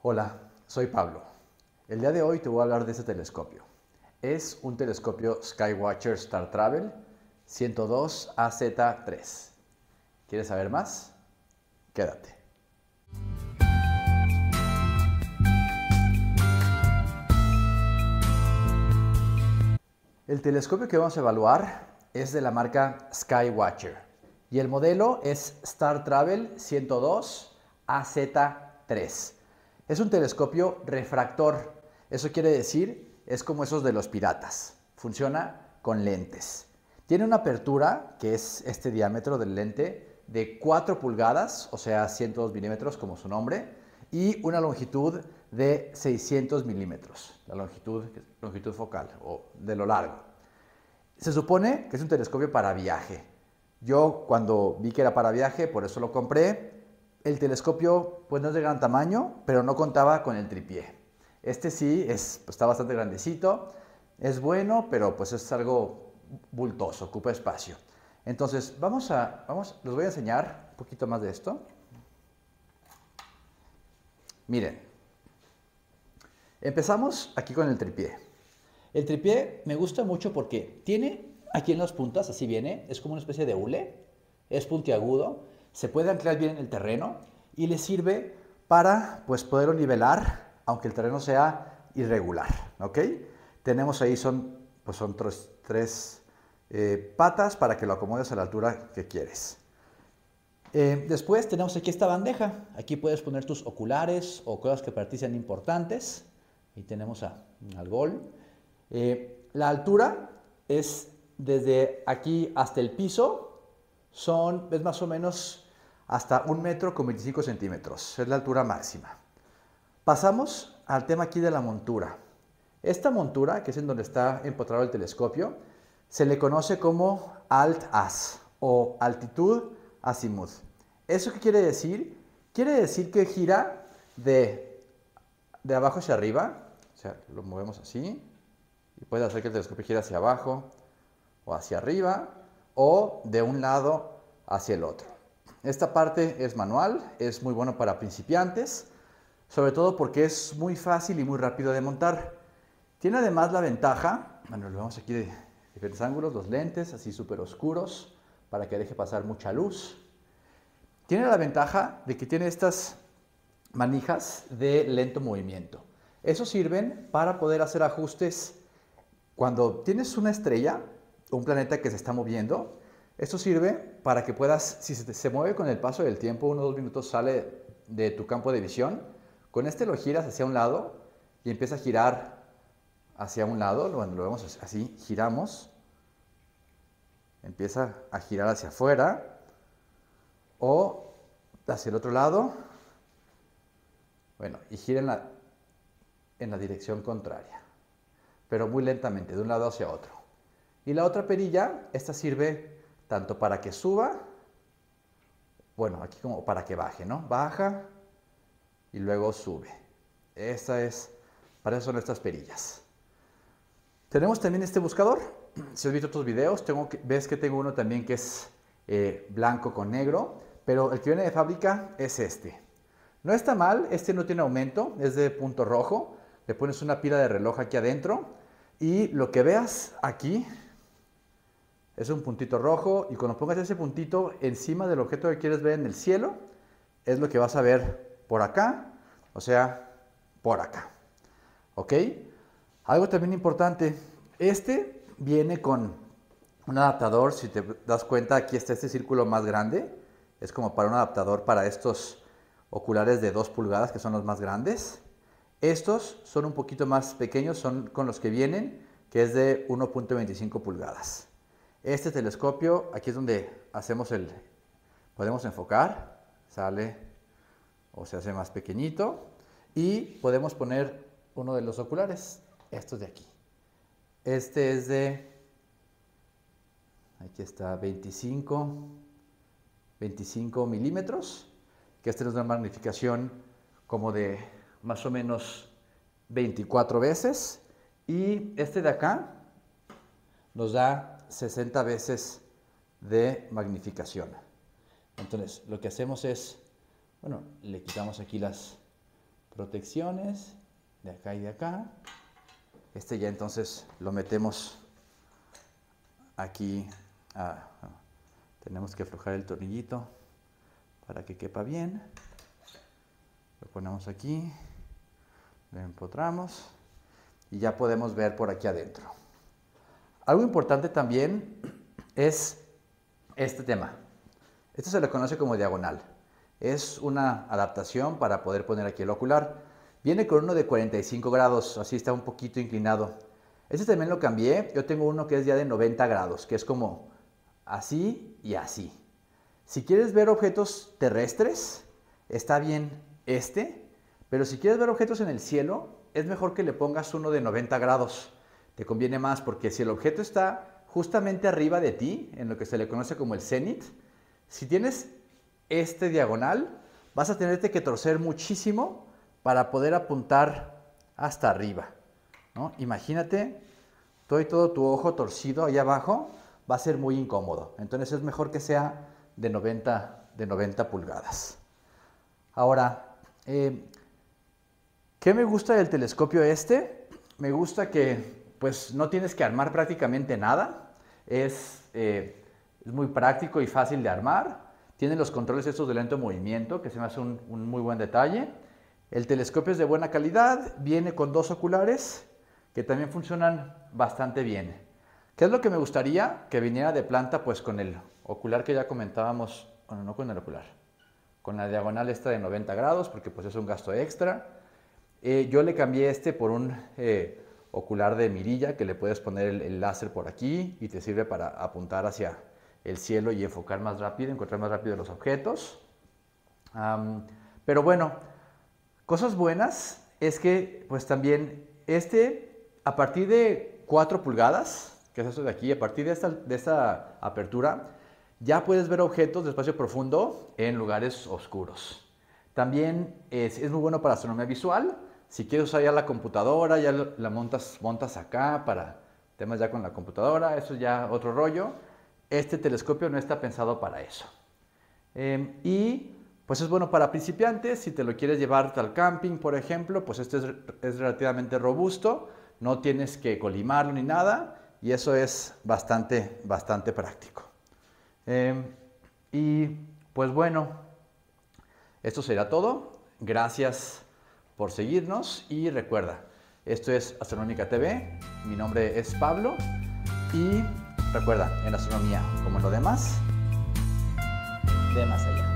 Hola, soy Pablo. El día de hoy te voy a hablar de este telescopio. Es un telescopio Skywatcher Star Travel 102 AZ3. ¿Quieres saber más? Quédate. El telescopio que vamos a evaluar es de la marca Skywatcher y el modelo es Star Travel 102 AZ3. Es un telescopio refractor. Eso quiere decir, es como esos de los piratas. Funciona con lentes. Tiene una apertura, que es este diámetro del lente, de 4 pulgadas, o sea, 102 milímetros como su nombre, y una longitud de 600 milímetros, la longitud, longitud focal o de lo largo. Se supone que es un telescopio para viaje. Yo cuando vi que era para viaje, por eso lo compré, el telescopio pues no es de gran tamaño, pero no contaba con el tripié. Este sí es, pues, está bastante grandecito, es bueno, pero pues es algo bultoso, ocupa espacio. Entonces, vamos a, vamos, les voy a enseñar un poquito más de esto. Miren, empezamos aquí con el tripié. El tripié me gusta mucho porque tiene aquí en las puntas, así viene, es como una especie de hule, es puntiagudo, se puede anclar bien en el terreno y le sirve para pues, poderlo nivelar, aunque el terreno sea irregular. ¿ok? Tenemos ahí, son, pues, son tres, eh, patas para que lo acomodes a la altura que quieres. Eh, después tenemos aquí esta bandeja. Aquí puedes poner tus oculares o cosas que para ti sean importantes. Y tenemos a, al gol. Eh, la altura es desde aquí hasta el piso son, es más o menos hasta un metro con 25 centímetros, es la altura máxima. Pasamos al tema aquí de la montura. Esta montura, que es en donde está empotrado el telescopio, se le conoce como alt-as o altitud azimut. ¿Eso qué quiere decir? Quiere decir que gira de, de abajo hacia arriba, o sea, lo movemos así, y puede hacer que el telescopio gire hacia abajo o hacia arriba, o de un lado hacia el otro. Esta parte es manual, es muy bueno para principiantes, sobre todo porque es muy fácil y muy rápido de montar. Tiene además la ventaja, bueno, lo vemos aquí de diferentes ángulos, los lentes así súper oscuros para que deje pasar mucha luz. Tiene la ventaja de que tiene estas manijas de lento movimiento. Eso sirven para poder hacer ajustes cuando tienes una estrella, un planeta que se está moviendo, esto sirve para que puedas, si se, mueve con el paso del tiempo, uno o dos minutos sale de tu campo de visión, con este lo giras hacia un lado y empieza a girar hacia un lado, cuando lo vemos así, giramos, empieza a girar hacia afuera o hacia el otro lado, bueno, y gira en la dirección contraria, pero muy lentamente, de un lado hacia otro. Y la otra perilla, esta sirve tanto para que suba, bueno, aquí como para que baje, ¿no? Baja y luego sube. Esta es, para eso son estas perillas. Tenemos también este buscador. Si has visto otros videos, que, ves que tengo uno también que es eh, blanco con negro, pero el que viene de fábrica es este. No está mal, este no tiene aumento, es de punto rojo. Le pones una pila de reloj aquí adentro y lo que veas aquí es un puntito rojo y cuando pongas ese puntito encima del objeto que quieres ver en el cielo, es lo que vas a ver por acá, o sea, por acá. ¿Ok? Algo también importante, este viene con un adaptador, si te das cuenta, aquí está este círculo más grande, es como para un adaptador para estos oculares de 2 pulgadas, que son los más grandes. Estos son un poquito más pequeños, son con los que vienen, que es de 1.25 pulgadas. Este telescopio, aquí es donde hacemos el, podemos enfocar, sale o se hace más pequeñito y podemos poner uno de los oculares, estos de aquí. Este es de, aquí está, 25, 25 milímetros, que este es una magnificación como de más o menos 24 veces. Y este de acá nos da 60 veces de magnificación. Entonces, lo que hacemos es, bueno, le quitamos aquí las, protecciones de acá y de acá. Este ya entonces lo metemos aquí. tenemos que aflojar el tornillito para que quepa bien. Lo ponemos aquí, lo empotramos y ya podemos ver por aquí adentro. Algo importante también es este tema. Esto se le conoce como diagonal. Es una adaptación para poder poner aquí el ocular. Viene con uno de 45 grados, así está un poquito inclinado. Este también lo cambié. Yo tengo uno que es ya de 90 grados, que es como así y así. Si quieres ver objetos terrestres, está bien este, pero si quieres ver objetos en el cielo, es mejor que le pongas uno de 90 grados. Te conviene más porque si el objeto está justamente arriba de ti, en lo que se le conoce como el cenit, si tienes este diagonal, vas a tenerte que torcer muchísimo para poder apuntar hasta arriba. ¿no? Imagínate, todo y todo tu ojo torcido ahí abajo, va a ser muy incómodo. Entonces es mejor que sea de 90, de 90 pulgadas. Ahora, eh, ¿qué me gusta del telescopio este? Me gusta que pues no tienes que armar prácticamente nada. Es, eh, es muy práctico y fácil de armar. Tiene los controles estos de lento movimiento, que se me hace un, un muy buen detalle. El telescopio es de buena calidad, viene con dos oculares que también funcionan bastante bien. ¿Qué es lo que me gustaría? Que viniera de planta pues con el ocular que ya comentábamos, bueno, no con el ocular, con la diagonal esta de 90 grados, porque pues es un gasto extra. Eh, yo le cambié este por un eh, ocular de mirilla que le puedes poner el, láser por aquí y te sirve para apuntar hacia el cielo y enfocar más rápido, encontrar más rápido los objetos. pero bueno, cosas buenas es que pues también este a partir de 4 pulgadas, que es eso de aquí, a partir de esta, de esta apertura, ya puedes ver objetos de espacio profundo en lugares oscuros. También es, muy bueno para astronomía visual. Si quieres usar ya la computadora, ya la montas, montas acá para temas ya con la computadora, eso es ya otro rollo. Este telescopio no está pensado para eso. Em, y pues es bueno para principiantes, si te lo quieres llevar al camping, por ejemplo, pues este es, relativamente robusto, no tienes que colimarlo ni nada, y eso es bastante, bastante práctico. Em, y pues bueno, esto será todo. Gracias por seguirnos. Y recuerda, esto es Astronómica TV, mi nombre es Pablo. Y recuerda, en astronomía como en lo demás, de más allá.